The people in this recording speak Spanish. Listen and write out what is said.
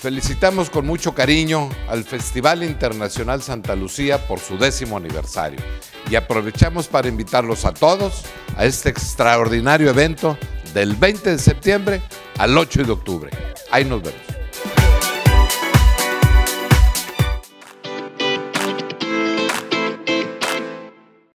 Felicitamos con mucho cariño al Festival Internacional Santa Lucía por su décimo aniversario y aprovechamos para invitarlos a todos a este extraordinario evento del 20 de septiembre al 8 de octubre. Ahí nos vemos.